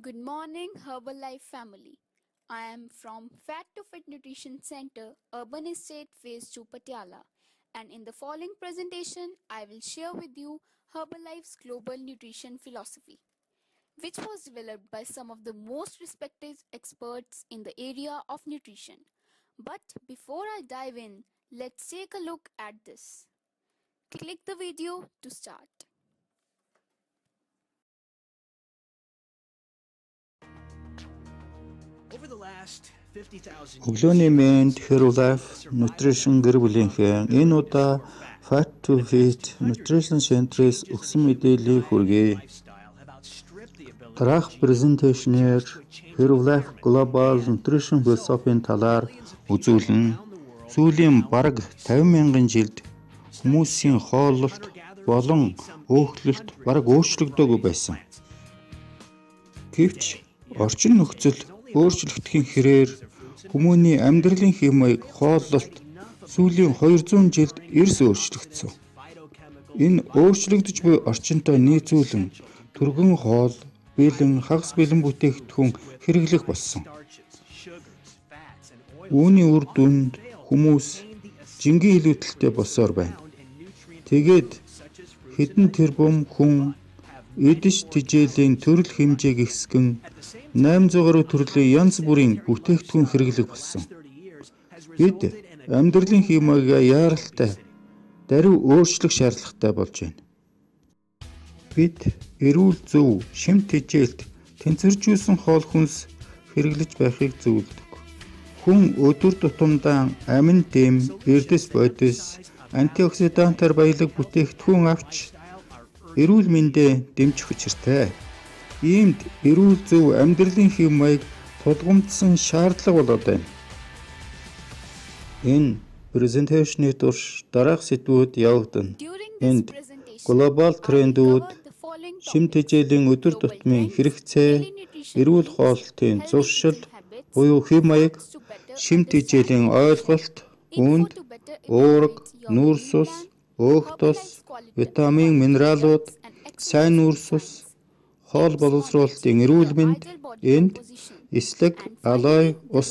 Good morning, Herbalife family. I am from Fat to Fit Nutrition Center, Urban Estate Phase 2 Patiala. And in the following presentation, I will share with you Herbalife's global nutrition philosophy, which was developed by some of the most respected experts in the area of nutrition. But before I dive in, let's take a look at this. Click the video to start. Өглөөний мэнд Herbalife Nutrition гэр бүлийнхээ энэ удаа Fat to Fit Nutrition Center-с өгсөн мэдээллийг хүргэе. Дараах презентацийнээр Herbalife Global Nutrition Philosophy-ийн талаар үзүүлэн сүүлийн бараг 50 мянган жилд хүмүүсийн хооллолт болон өөхлөлт бараг өөрчлөгдөөгүй байсан. Гэвч орчин нөхцөл өөрчлөгдөхийн хэрээр хүмүүний амьдралын хэм маяг хооллолт сүүлийн 200 жилд эрс өөрчлөгдсөн. Энэ өөрчлөгдөж буй орчинтой нийцүүлэн түргэн хоол, бэлэн, хагас бэлэн бүтээгдэхүүн хэрэглэх болсон. Үүний үр дүнд хүмүүс жингийн илүүдэлтэй болсоор байна. Тэгээд хэдэн тэрбум хүн эдэж тижээлийн төрөл хэмжээг ихсгэн 800 гаруй төрлийн янз бүрийн бүтээгдэхүүн хэрэглэх болсон. 30 years has Бид амьдралын хэмээгээ яаралтай даруй өөрчлөх шаардлагатай болж байна. Бид эрүүл зөв шимт тэжээлт тэнцвэржүүлсэн хоол хүнс хэрэглэж байхыг зөвлөдөг. Хүн өдөр тутамдаа амин дэм, эрдэс бодис, антиоксидантаар баялаг бүтээгдэхүүн авч эрүүл мэндэ дэмжих учиртай. Иймд эрүүл зөв амьдралын хэв маяг тулгамдсан шаардлага болоод байна. Энэ презентацийн турш дараах сэдвүүд явагдана. Энд глобал трендүүд, cover the following шим topics. тэжээлийн өдөр тутмын хэрэгцээ, эрүүл хоолтын зуршил, буюу хэв маяг, шим тэжээлийн ойлголт, үнд, уурга, нүүрс ус, өөх тус, витамин, минералууд, сайн нүүрс ус, хоол боловсруулалтын эрүүл мэнд, энд эслэг, алой, ус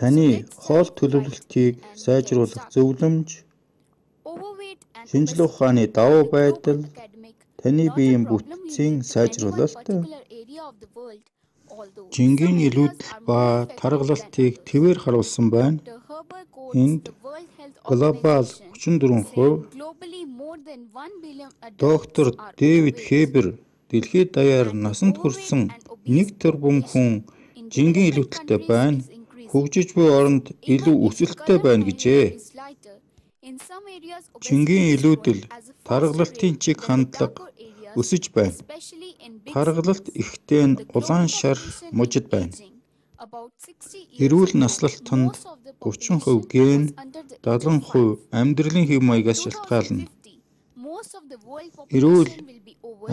таны хоол төлөвлөлтийг сайжруулах зөвлөмж, шинжлэх ухааны давуу байдал, таны биеийн бүтцийн сайжруулалт, жингийн илүүдэл ба таргалалтыг твээр харуулсан байна. Энд глобал 34%, доктор Дэвид Хебер дэлхийд даяар насанд хүрсэн 1 тэрбум хүн жингийн илүүдэлтэй байна. Хөгжиж буй оронд илүү өсөлттэй байна гэжээ. Жингийн илүүдэл, таргалалтын чиг хандлага өсөж байна. Таргалалт ихтэй нь улаан шар мужид байна. Эрүүл наслалтанд 30% ген, 70% амьдралын хэв маягаас шалтгаална. Эрүүл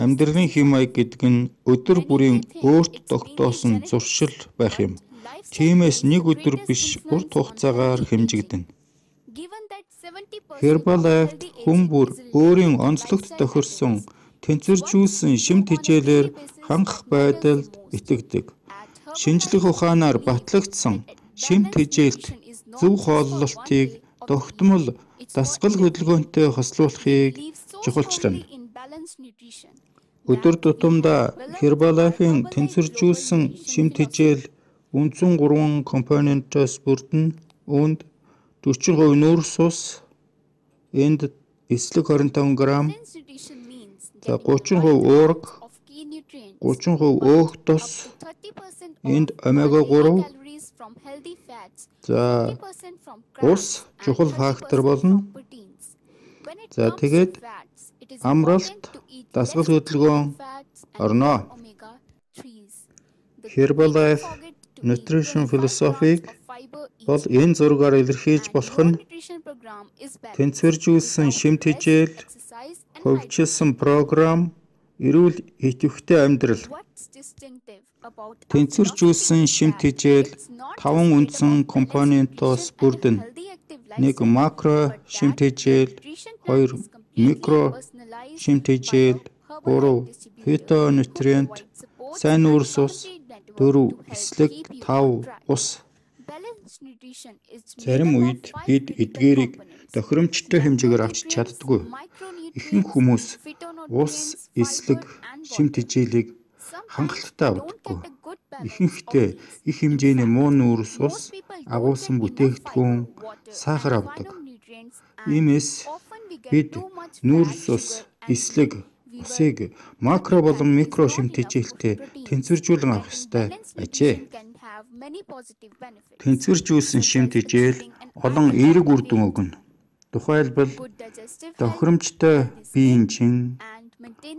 Амьдралын хэм маяг гэдэг нь өдөр бүрийн өөрт тогтоосон зуршил байх юм. Тиймээс нэг өдөр биш урт хугацаагаар хэмжигдэнэ. Herbalife хүн бүр өөрийн онцлогт тохирсон тэнцвэржүүлсэн шим тэжээлээр хангах байдалд итгэдэг. Шинжлэх ухаанаар батлагдсан шим тэжээлт зөв хооллолтыг тогтмол дасгал хөдөлгөөнтэй хослуулахыг чухалчлана. Өдөр тутамдаа Herbalife-ийн тэнцвэржүүлсэн шим тэжээл үндсэн 3 компонентоос бүрдэн үүнд 40% нүүрс ус, энд эслэг 25 г, за 30% уурга, 30% өөх тус, энд омега 3, за ус чухал фактор болно. За тэгээд амралт, дасгал хөдөлгөөн орно. Herbalife Nutrition Philosophy-г бол энэ зургаар илэрхийлж болох нь тэнцвэржүүлсэн шим тэжээл, хөгжилсөн програм, эрүүл идэвхтэй амьдрал. Тэнцвэржүүлсэн шим тэжээл 5 үндсэн компонентоос бүрдэнэ. Нэг макро шим тэжээл, хоёр микро шим тэжээл, буруу, фитонутриент, сайн нүүрс ус, дөрөв, эслэг, тав, ус. Зарим үед бид эдгээрийг тохиромжтой хэмжээгээр авч чаддаггүй. Ихэнх хүмүүс ус, эслэг, шимт хичээлийг хангалттай авдаггүй. Ихэнхдээ их хэмжээний муу нүүрс ус, агуулсан бүтээгдэхүүн, сахар авдаг. Иймээс бид нүүрс ус, эслэг, усыг макро болон микро шимт хичээлтэй тэнцвэржүүлэн авах ёстой ажээ. Тэнцвэржүүлсэн шимт хичээл олон эерэг үр дүн өгнө. Тухайлбал тохиромжтой биеийн чин,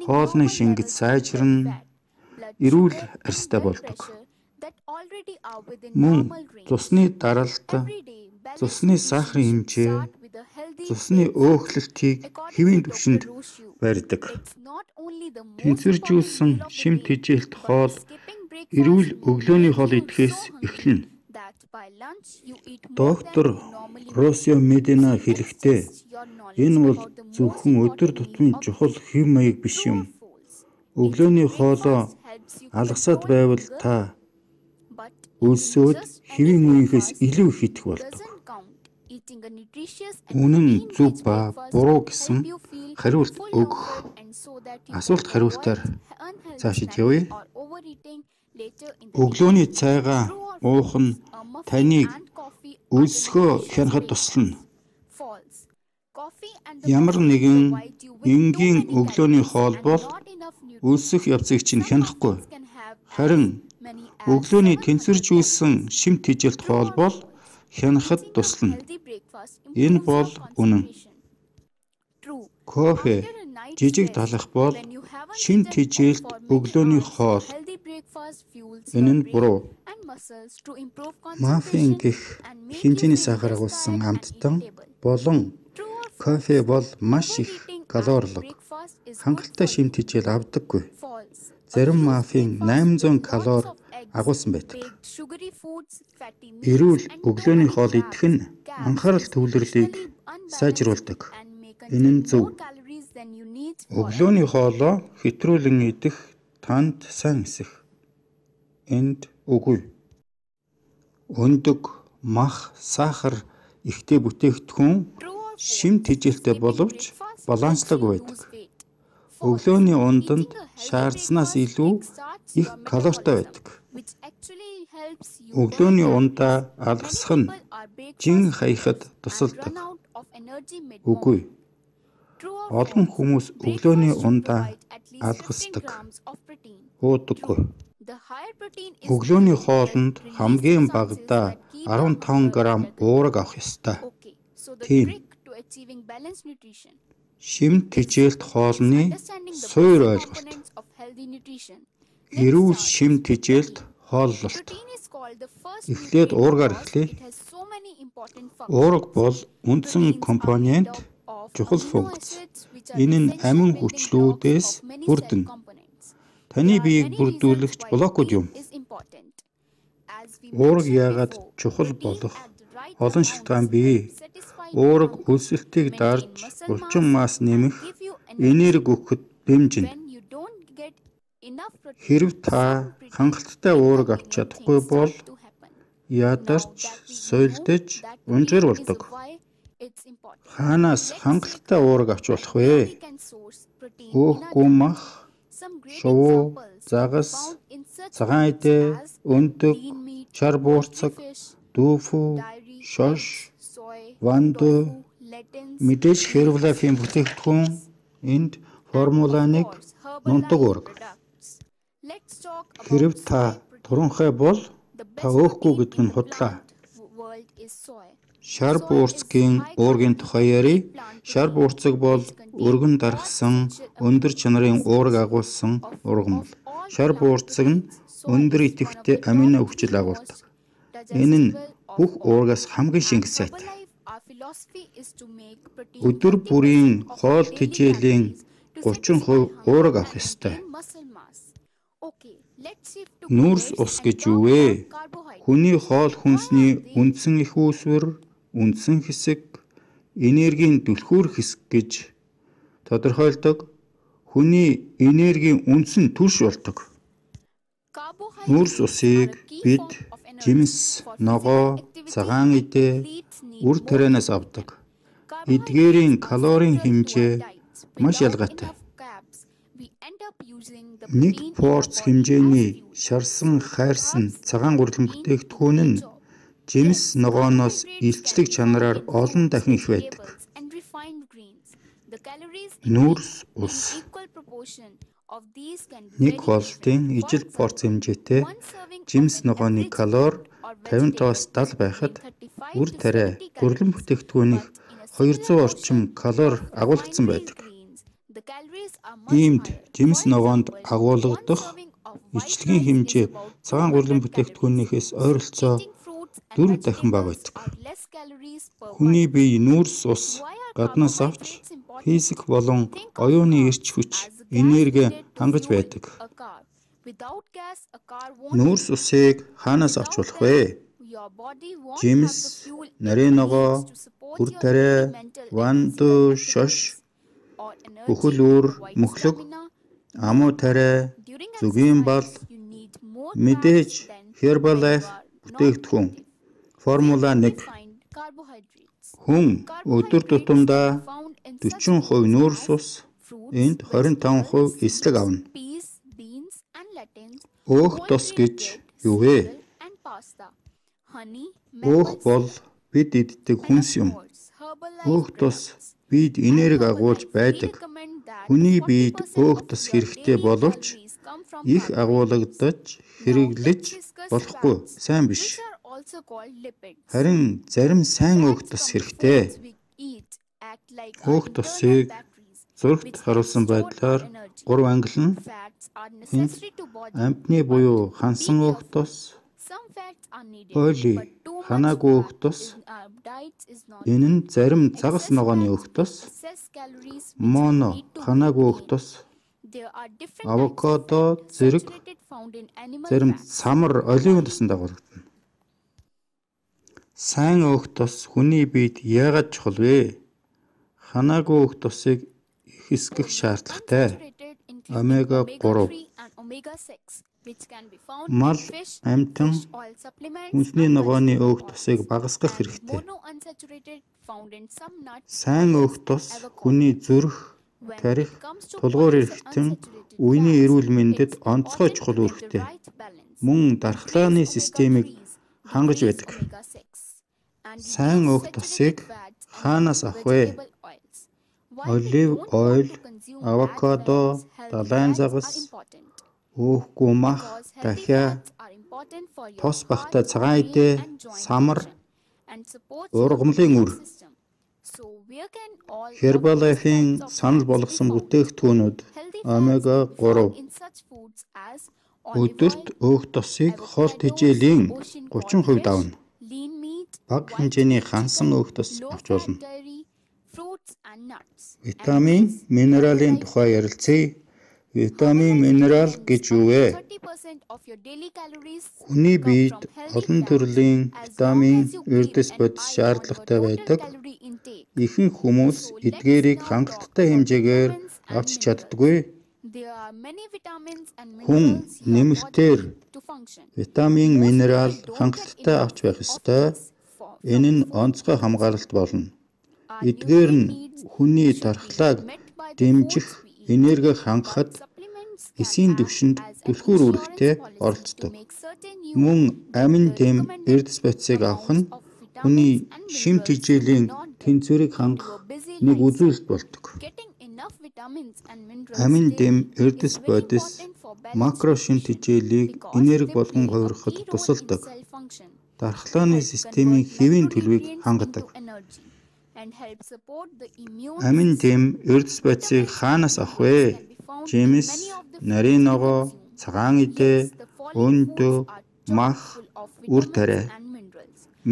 хоолны шингэц сайжирна, эрүүл арьстай болдог. Мөн цусны даралт, цусны сахарын хэмжээ, цусны өөхлөлтийг хэвийн түвшинд барьдаг. Тэнцвэржүүлсэн шимт хичээлт хоол эрүүл өглөөний хоол идэхээс эхэлнэ. Доктор Росио Медина хэлэхдээ энэ бол зөвхөн өдөр тутмын чухал хэв маяг биш юм. Өглөөний хоолоо алгасаад байвал та өлсөөд хэвийн үеийнхээс илүү их идэх болдог. Үнэн зөв ба буруу гэсэн хариулт өгөх асуулт хариултаар цаашид явъя. Өглөөний цайгаа уух нь таныг өлсгөө хянахад туслана. Ямар нэгэн энгийн өглөөний хоол бол өлсөх явцыг чинь хянахгүй. Харин өглөөний тэнцвэржүүлсэн шимт хижээлт хоол бол хянахад туслана. Энэ бол үнэн. Кофе, жижиг талах бол шимт хижээлт өглөөний хоол. Энэ нь буруу. Маффин гэх хэмжээний сахар агуулсан амттан болон кофе бол маш их калорилог. Хангалттай шимт хижээл авдаггүй. Зарим маффин 800 калори агуулсан байдаг. Эрүүл өглөөний хоол идэх нь анхаарал төвлөрлийг сайжруулдаг. Энэ нь зөв. Өглөөний хоолоо хэтрүүлэн идэх танд сайн эсэх. Энд үгүй. Өндөг, мах, сахар ихтэй бүтээгдэхүүн шимт хижээлтэй боловч баланслаг байдаг. Өглөөний унданд шаардсанаас илүү их калоритой байдаг. Өглөөний ундаа алгасах нь жин хаяхад тусалдаг. Үгүй. Олон хүмүүс өглөөний ундаа алгасдаг. Уудаггүй. Өглөөний хоолнд хамгийн багадаа 15 г уураг авах ёстой. Тийм. Шимт хичээлт хоолны суур ойлголт. Эрүүл шимт хичээлт хооллолт. Эхлээд уургаар эхлэе. Уурга бол үндсэн компонент, чухал функц. Энэ нь амин хүчлүүдээс бүрдэнэ. Таны биеийг бүрдүүлэгч блокуд юм. Уурга яагаад чухал болох олон шалтгаан бий. Уурга өлсөлтийг дарж булчин мас нэмэх, энерги өгөхөд дэмжинэ. Хэрв та хангалттай уурга авч чадахгүй бол ядарч, соёлдож, унжир болдог. Хаанаас хангалттай уурга авч болох вэ? Өөхгүй мах, шувуу, загас, цагаан идэ, өндөг, чар буурцаг, дүүфүү, шош, ванду, мэдээж хервлафийн бүтээгдэхүүн энд формула 1 нунтаг уурга. Хэрв та туранхай бол та өөхгүй гэдэг нь худлаа. Шар буурцгийн уургийн тухай ярив. Шар буурцаг бол өргөн дарахсан өндөр чанарын уураг агуулсан ургамал. Шар буурцаг нь өндөр идэвхтэй амино хүчил агуулдаг. Энэ нь бүх уургаас хамгийн шингэж сайтай. Өдөр бүрийн хоол тэжээлийн 30% уураг авах ёстой. Нүүрс ус гэж юу вэ? Хүний хоол хүнсний үндсэн их үүсвэр, үндсэн хэсэг, энергийн түлхүүр хэсэг гэж тодорхойлдог. хүний энергийн үндсэн түлш болдог. Нүүрс усыг бид жимс, ногоо, цагаан идэ, үр тарианаас авдаг. Эдгээрийн калорийн хэмжээ маш ялгаатай. Нэг порц хэмжээний шарсан хайрсан цагаан гурлан бүтээгдэхүүн нь жимс ногооноос илчлэг чанараар олон дахин их байдаг. Нүүрс ус нэг хоолтын ижил порц хэмжээтэй жимс ногооны калори 50-аас 70 байхад үр тариа гурлан бүтээгдэхүүнийх 200 орчим калори агуулгдсан байдаг. Иймд жимс ногоонд агуулгадах ичлэгийн хэмжээ цагаан гурлан бүтээгдэхүүнийхээс ойролцоо 4 дахин бага байдаг. Хүний бие нүүрс ус гаднаас авч физик болон оюуны эрч хүч, энерги хангаж байдаг. Нүүрс усыг хаанаас авч болох вэ? Жимс, нарийн ногоо, хүр тариа, ванду, шош, бүхэл үр, мөхлөг, амуу тариа, зүгийн бал, мэдээж Herbalife бүтээгдэхүүн Формула 1 Хүн өдөр тутамдаа 40% нүүрс ус, энд 25% эслэг авна. Өөх тос гэж юу вэ? Өөх бол бид иддэг хүнс юм. Өөх тос бид энерги агуулж байдаг. Хүний биед өөх тос хэрэгтэй боловч их агуулгадаж хэрэглэж болохгүй. Сайн биш. Харин зарим сайн өөх тос хэрэгтэй. Өөх тосыг зурагт харуулсан байдлаар 3 англи нь амтны буюу хансан өөх тос, оли ханаагүй өөх тос, энэ нь зарим загас ногооны өөх тос, моно ханаагүй өөх тос, авокадо зэрэг зарим самар оливын тосон дагуулгадана. Сайн өөх тос хүний биед яагаад чухал вэ? Ханаагүй өөх тосыг хэсгэх шаардлагатай. Омега 3 Мал, амтан, хүнсний ногооны өөх тосыг багасгах хэрэгтэй. Сайн өөх тос хүний зүрх, тарих, тулгуур эрхтэн, үений эрүүл мэндэд онцгой чухал үүрэгтэй. Мөн дархлааны системийг хангаж байдаг. Сайн өөх тосыг хаанаас авах вэ? Олив ойл, авокадо, далайн загас, өөхгүй мах, дахиа, тос бахта цагаан идэ, самар, ургамлын үр. Herbalife-ийн санал болгосон бүтээгдэхүүнүүд омега 3 өдөрт өөх тосыг хоолт хичээлийн 30% давна. Бага хэмжээний хансан өөх тос авч болно. Витамин, минералын тухай ярилцъя. Витамин, минерал гэж юу вэ? Хүний биед олон төрлийн витамин, эрдэс бодис шаардлагатай байдаг. Ихэнх хүмүүс эдгээрийг хангалттай хэмжээгээр авч чаддаггүй. Хүн нэмэлтээр витамин, минерал хангалттай авч байх ёстой. Энэ нь онцгой хамгаалалт болно. Эдгээр нь хүний дархлааг дэмжих, энерги хангахад эсийн түвшинд түлхүүр үүрэгтэй оролцдог. Мөн амин дэм эрдэс бодисыг авах нь хүний шимт хичээлийн тэнцвэрийг хангах нэг үзүүлэлт болдог. Амин дэм эрдэс бодис макро шимт хичээлийг энерги болгон хувирахад тусалдаг. Дархлааны системийн хэвийн төлөвийг хангадаг. Амин дэм эрдэс бодисыг хаанаас авах вэ? Жимс, нарийн ногоо, цагаан идэ, өндөө, мах, үр тариа.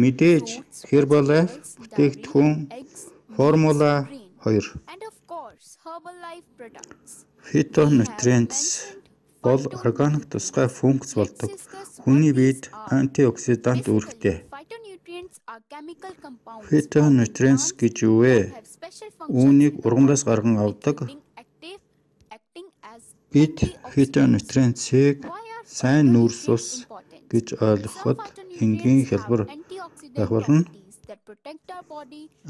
Мэдээж Herbalife бүтээгдэхүүн Формула 2. Phytonutrients бол органик тусгай функц болдог. Хүний биед антиоксидант үүрэгтэй. Phytonutrients гэж юу вэ? Үүнийг ургамлаас гарган авдаг Бид фитонутрицийг сайн нүүрс ус гэж ойлгоход энгийн хялбар байх болно.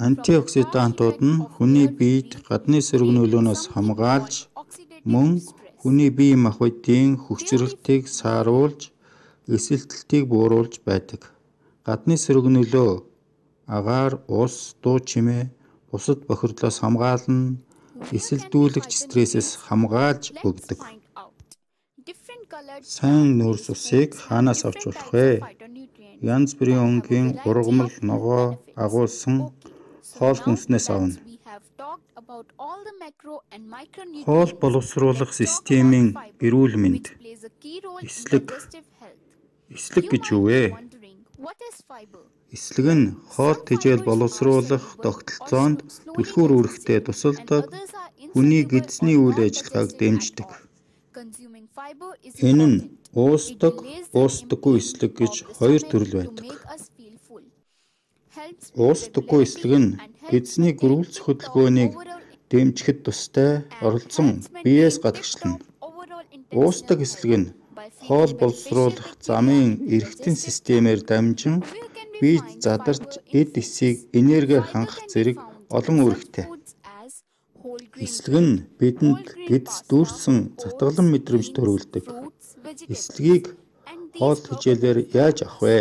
Антиоксидантууд нь хүний биед гадны сөрөг нөлөөнөөс хамгаалж мөн хүний бие махбодын хүчрэлтийг сааруулж эсэлтэлтийг бууруулж байдаг. Гадны сөрөг нөлөө агаар, ус, дуу чимээ, бусад бохирдлоос хамгаална, эсэлдүүлэгч стрессээс хамгаалж өгдөг. Сайн нүүрс усыг хаанаас авч болох вэ? Янз бүрийн өнгийн ургамал, ногоо агуулсан хоол хүнснээс авна. Хоол боловсруулах системийн эрүүл мэнд эслэг эслэг гэж юу вэ? Эслэг нь хоол тэжээл боловсруулах тогтолцоонд түлхүүр үүрэгтэй тусалдаг хүний гэдсний үйл ажиллагааг дэмждэг. Энэ нь уусдаг, уусдаггүй эслэг гэж хоёр төрөл байдаг. Уусдаггүй эслэг нь гэдсний гөрүүлцэх хөдөлгөөнийг дэмжихэд тустай оролцсон биеэс гадагшлана. Уусдаг эслэг нь хоол боловсруулах замын эргэтэн системээр дамжин бие задарч эд эсийг энергиээр хангах зэрэг олон үүрэгтэй. Эслэг нь бидэнд гэдс дүүрсэн затгалан мэдрэмж төрүүлдэг. Эслэгийг хоол тэжээлээр яаж авах вэ?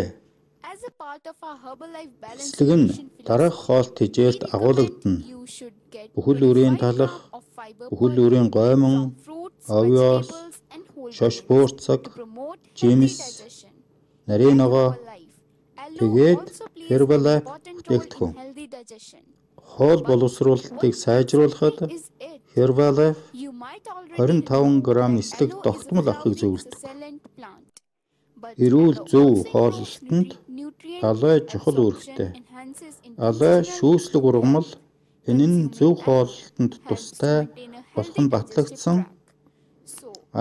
Эслэг нь дараах хоол тэжээлд агуулгадна. Бүхэл үрийн талах, бүхэл үрийн гоймон, овёс, шош буурцаг, жимс, нарийн ногоо тэгээд Herbalife бүтээгдэхүүн. Хоол боловсруулалтыг сайжруулахад Herbalife 25 г эслэг тогтмол авахыг зөвлөдөг. Эрүүл зөв хооллолтод алай чухал үүрэгтэй. Алай шүүслэг ургамал энэ нь зөв хооллолтод тустай болох нь батлагдсан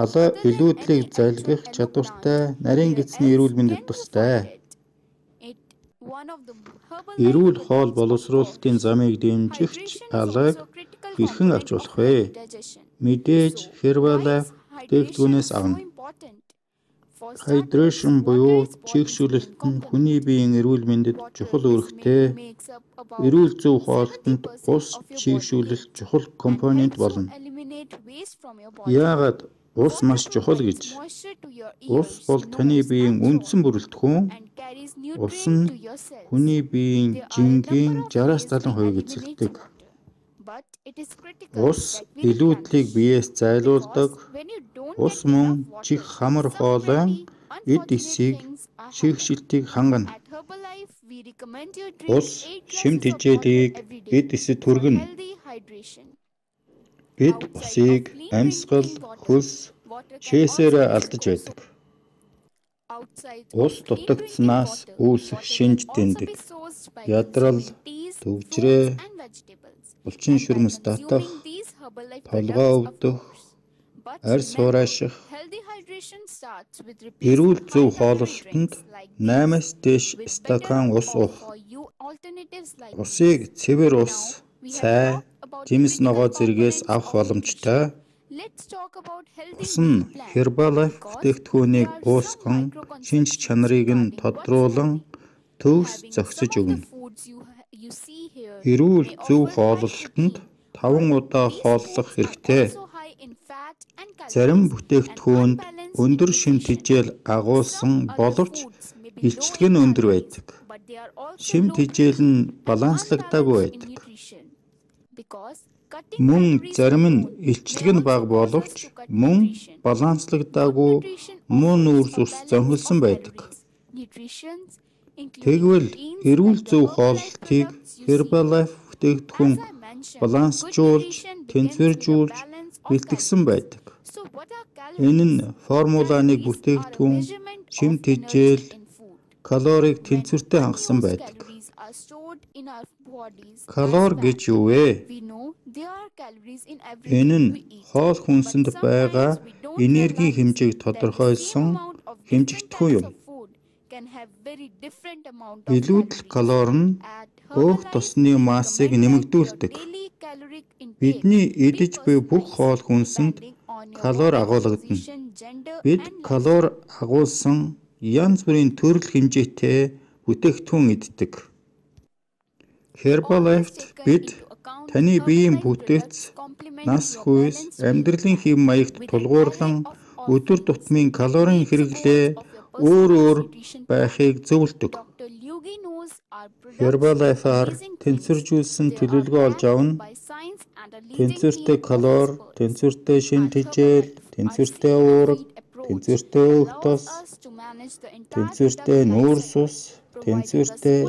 алай илүүдлийг залгих чадвартай нарийн гэсний эрүүл мэндэд тустай. Эрүүл хоол боловсруулалтын замыг дэмжигч алайг хэрхэн авч болох вэ? Мэдээж Herbalife бүтээгдэхүүнээс авна. Hydration буюу чийгшүүлэлт нь хүний биеийн эрүүл мэндэд чухал үүрэгтэй. Эрүүл зөв хоолтонд ус чийгшүүлэлт чухал компонент болно. Яагаад ус маш чухал гэж? Ус бол таны биеийн үндсэн бүрэлдэхүүн. Ус нь хүний биеийн жингийн 60-70% эзэлдэг. Ус илүүдлийг биеэс зайлуулдаг. Ус мөн чих хамар хоолойн эд эсийг шигшилтийг хангана. Ус шим тэжээлийг эд эсэд түргэнэ. Бид усыг амьсгал, хөлс, шээсээр алдаж байдаг. Ус дутагдсанаас үүсэх шинж тэмдэг, ядрал, төвжрээ, булчин шүрмэс татах, толгоо өвдөх, арьс хурааших, эрүүл зөв хооллолтод 8-аас дээш стакан ус уух. Усыг цэвэр ус, цай, жимс ногоо зэргээс авах боломжтой. Ус нь Herbalife бүтээгдэхүүнийг уусган шинж чанарыг нь тодруулан төгс зохицож өгнө. Эрүүл зөв хооллолтод 5 удаа хооллох хэрэгтэй. Зарим бүтээгдэхүүнд өндөр шим тэжээл агуулсан боловч илчлэг нь өндөр байдаг. Шим тэжээл нь баланслагдаагүй байдаг. Мөн зарим нь илчлэг нь бага боловч мөн баланслагдаагүй муу нүүрс ус зөнхөлсөн байдаг. Тэгвэл эрүүл зөв хооллолтыг Herbalife бүтээгдэхүүн балансжуулж, тэнцвэржүүлж бэлтгэсэн байдаг. Энэ нь формула 1 бүтээгдэхүүн, шим тэжээл, калорийг тэнцвэртэй хангасан байдаг. Калори гэж юу вэ? Энэ нь хоол хүнсэнд байгаа энергийн хэмжээг тодорхойлсон хэмжигдэхүүн юм. Илүүдэл калори нь өөх тосны массыг нэмэгдүүлдэг. Бидний идэж буй бүх хоол хүнсэнд калори агуулгадна. Бид калори агуулсан янз бүрийн төрөл хэмжээтэй бүтээгдэхүүн иддэг. Herbalife-т бид таны биеийн бүтээц, нас хүйс, амьдралын хэв маягт тулгуурлан өдөр тутмын калорийн хэрэглээ өөр өөр байхыг зөвлөдөг. Herbalife-аар тэнцвэржүүлсэн төлөвлөгөө олж авна. Тэнцвэртэй калори, тэнцвэртэй шин тэжээл, тэнцвэртэй уурга, тэнцвэртэй өөх тос, тэнцвэртэй нүүрс ус, тэнцвэртэй